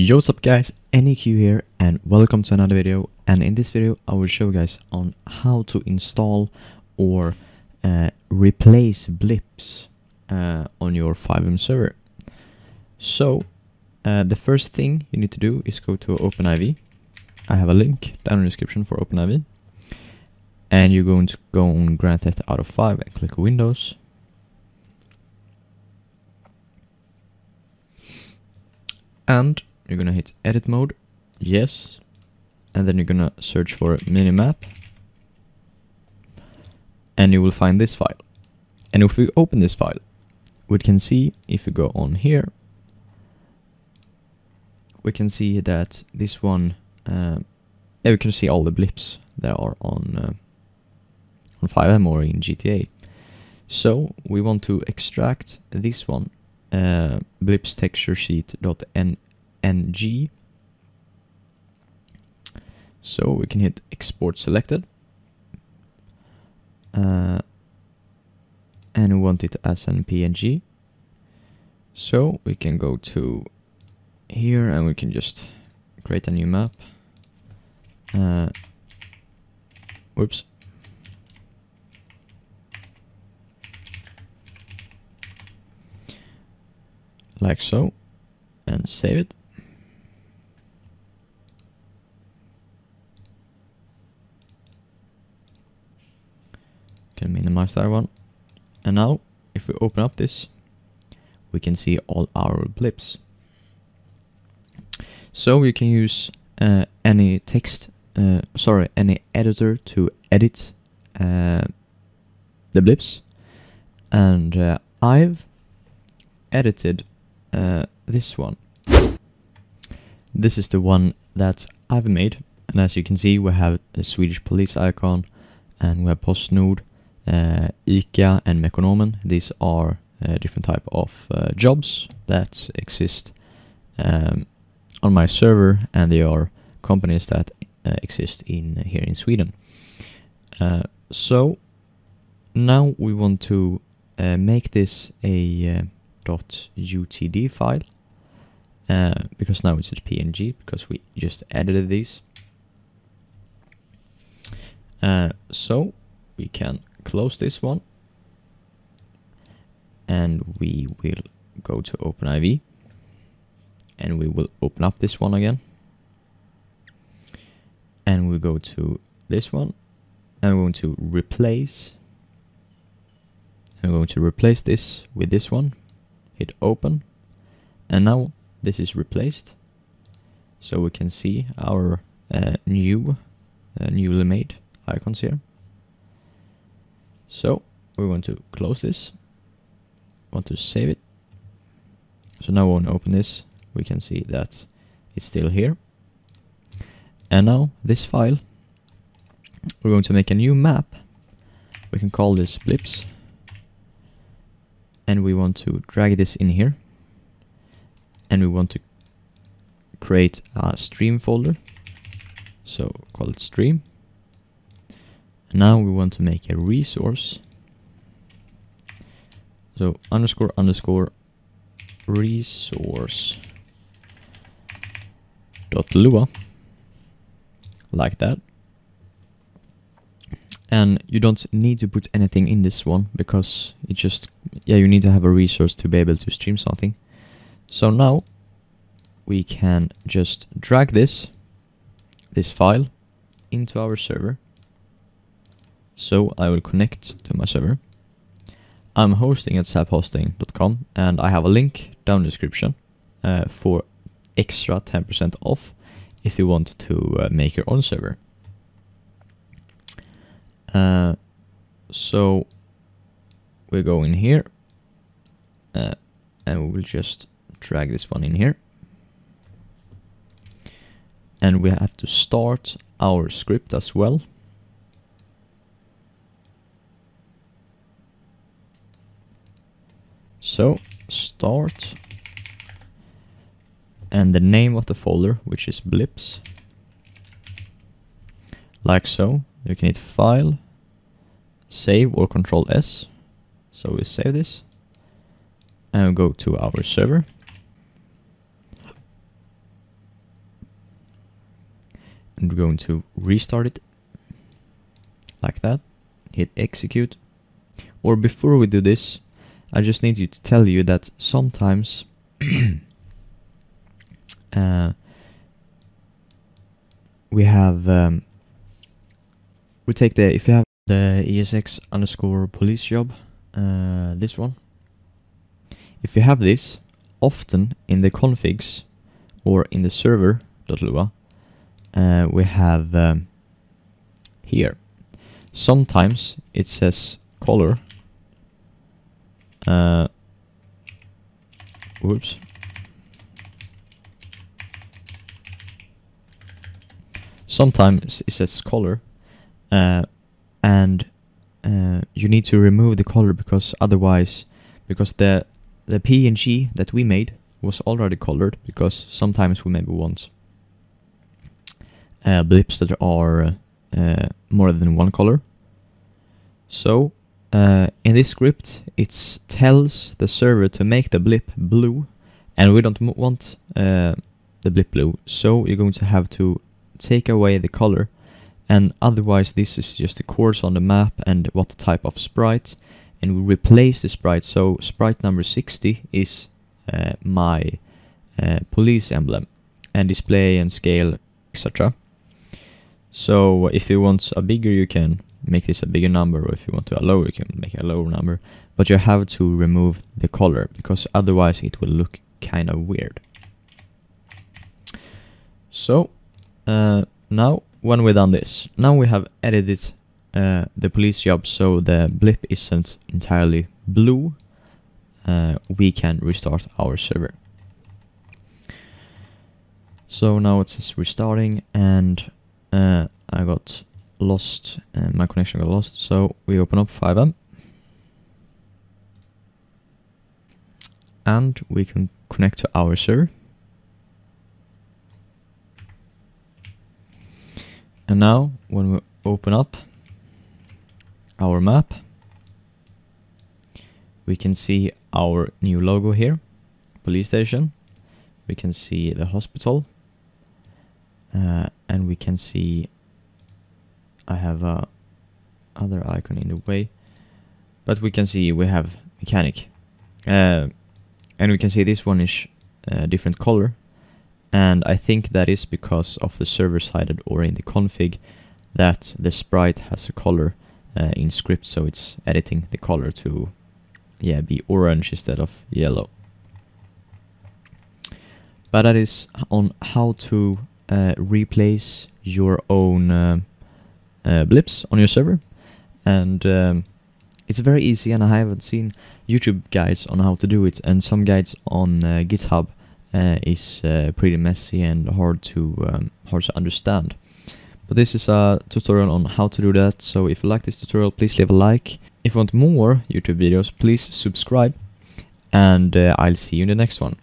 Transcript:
Yo what's up guys, NEQ here and welcome to another video and in this video I will show you guys on how to install or uh, replace blips uh, on your FiveM server. So uh, the first thing you need to do is go to OpenIV. I have a link down in the description for OpenIV and you're going to go on Grand Theft Auto 5 and click Windows and you're gonna hit edit mode, yes, and then you're gonna search for minimap, and you will find this file. And if we open this file, we can see if we go on here, we can see that this one, uh, yeah, we can see all the blips that are on uh, on FiveM or in GTA. So we want to extract this one, uh, blips texture sheet.n ng. So we can hit export selected. Uh, and we want it as an PNG. So we can go to here and we can just create a new map. Uh, whoops. Like so. And save it. Can minimize that one. And now, if we open up this, we can see all our blips. So you can use uh, any text, uh, sorry, any editor to edit uh, the blips. And uh, I've edited uh, this one. This is the one that I've made. And as you can see, we have a Swedish police icon and we have PostNord uh, ICA and Mekonomen. These are uh, different type of uh, jobs that exist um, on my server, and they are companies that uh, exist in here in Sweden. Uh, so now we want to uh, make this a .ytd file because now it's a PNG because we just edited these. so we can close this one. And we will go to OpenIV. And we will open up this one again. And we go to this one. And we're going to replace. We're going to replace this with this one. Hit open. And now this is replaced. So we can see our uh, new uh, newly made icons here so we want to close this. Want to save it. So now when we open this, we can see that it's still here. And now this file, we're going to make a new map. We can call this blips. And we want to drag this in here. And we want to create a stream folder. So call it stream. Now we want to make a resource. So underscore underscore resource dot lua like that. And you don't need to put anything in this one because it just yeah you need to have a resource to be able to stream something. So now we can just drag this this file into our server so I will connect to my server. I'm hosting at zap-hosting.com and I have a link down in the description uh, for extra 10% off if you want to uh, make your own server. Uh, so we go in here uh, and we will just drag this one in here. And we have to start our script as well. So start and the name of the folder, which is blips, like so. You can hit file, save or control S. So we save this and we go to our server. and we're going to restart it like that hit execute or before we do this I just need you to tell you that sometimes uh, we have um, we take the if you have the ESX underscore police job uh, this one. If you have this often in the configs or in the server.lua uh, we have um, here. Sometimes it says color uh, whoops sometimes it says color uh, and uh, you need to remove the color because otherwise because the the PNG that we made was already colored because sometimes we maybe want uh, blips that are uh, more than one color. So uh, in this script it tells the server to make the blip blue and we don't want uh, the blip blue so you're going to have to take away the color and otherwise this is just the course on the map and what type of sprite and we replace the sprite. So sprite number 60 is uh, my uh, police emblem and display and scale etc so if you want a bigger you can make this a bigger number or if you want to a lower you can make a lower number. But you have to remove the color because otherwise it will look kind of weird. So uh, now when we've done this now we have edited uh, the police job so the blip isn't entirely blue. Uh, we can restart our server. So now it says restarting and uh, I got lost and my connection got lost so we open up FiveM and we can connect to our server. And now when we open up our map we can see our new logo here police station. We can see the hospital uh, and we can see I have a other icon in the way but we can see we have mechanic. Uh, and we can see this one is uh, different color. And I think that is because of the server sided or in the config that the sprite has a color uh, in script so it's editing the color to yeah be orange instead of yellow. But that is on how to uh, replace your own uh, blips on your server and um, it's very easy and I haven't seen YouTube guides on how to do it and some guides on uh, GitHub uh, is uh, pretty messy and hard to um, hard to understand. But this is a tutorial on how to do that, so if you like this tutorial, please leave a like. If you want more YouTube videos, please subscribe, and uh, I'll see you in the next one.